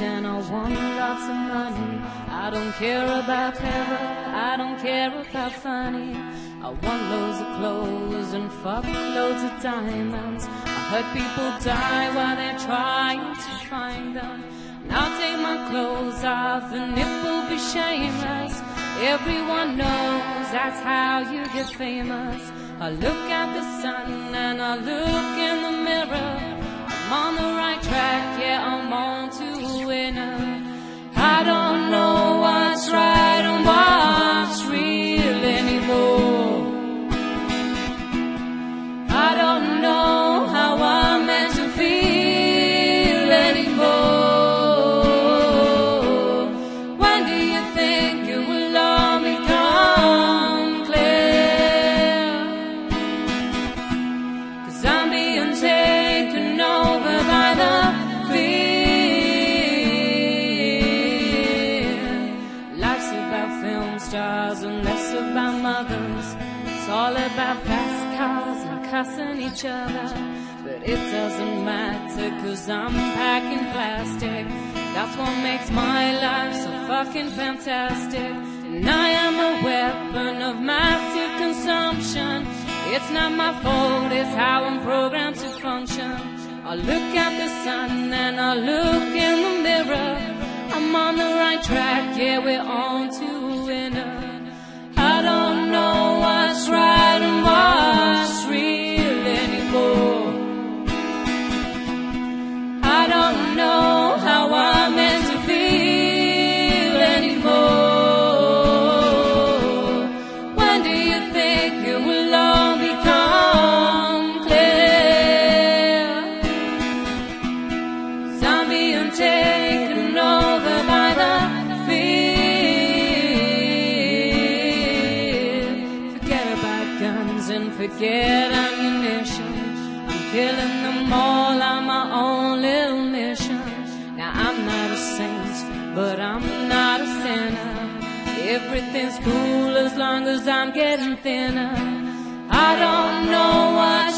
and I want lots of money. I don't care about clever, I don't care about funny. I want loads of clothes and fuck loads of diamonds. I heard people die while they're trying to find them. And I'll take my clothes off and it will be shameless. Everyone knows that's how you get famous. I look at the sun and I look in the mirror. I'm on the I'm being taken over by the fear. Life's about film stars and less about mothers. It's all about fast cars and cussing each other. But it doesn't matter cause I'm packing plastic. That's what makes my life so fucking fantastic. And I am a weapon of massive consumption. It's not my fault, it's how I'm programmed to function. I look at the sun and I look in the mirror. I'm on the right track, yeah, we're on and forget ammunition. I'm killing them all on my own little mission. Now I'm not a saint, but I'm not a sinner. Everything's cool as long as I'm getting thinner. I don't know what